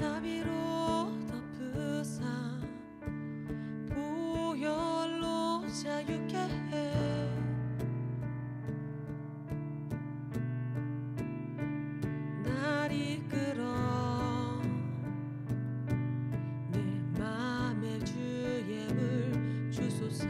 자비로 덮으사 보혈로 자유케 해 날 이끌어 내 맘에 주의 물 주소서.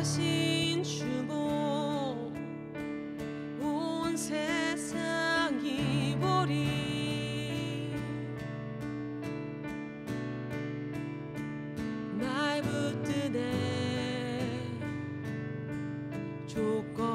사신 주보 온 세상이 보리. 날 붙드네. 조건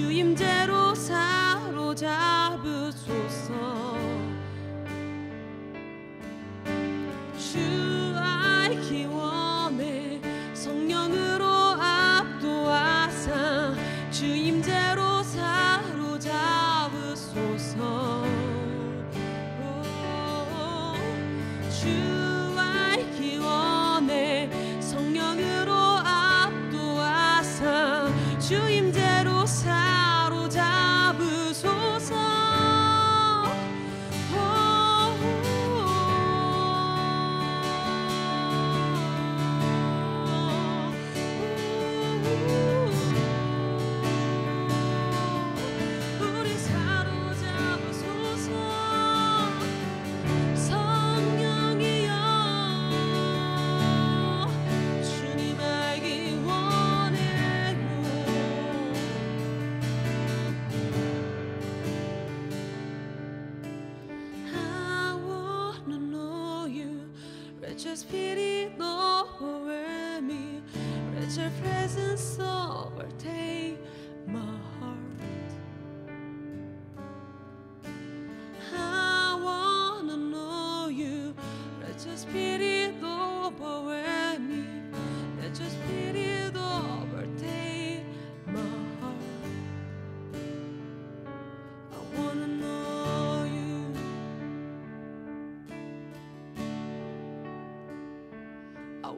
주임제로 사로잡으소서. Just pity over me. Let your presence overtake.